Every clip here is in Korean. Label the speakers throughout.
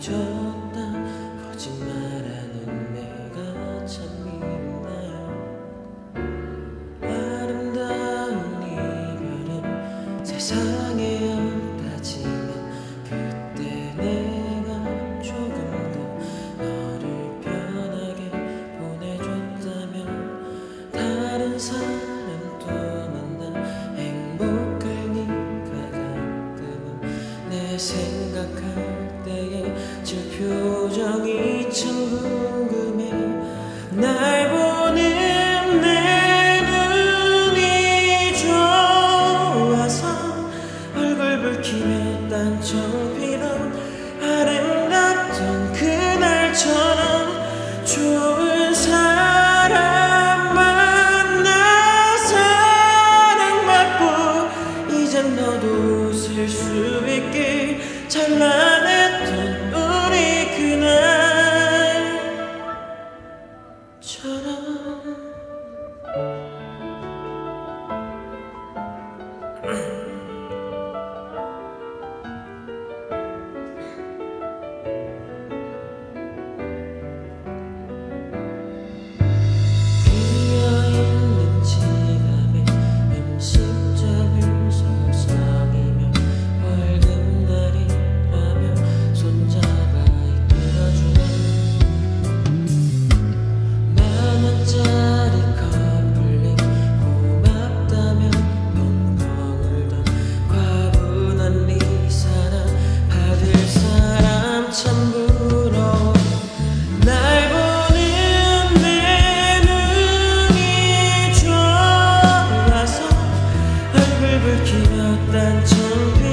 Speaker 1: 잊었다 거짓말하는 내가 참 미나요 아름다운 이별은 세상에 없다지만 그때 내가 조금 더 너를 편하게 보내줬다면 다른 사람 또 만나 행복할 니가 가끔은 내 생. 표정이 참 불키웠던 정비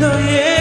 Speaker 1: 너의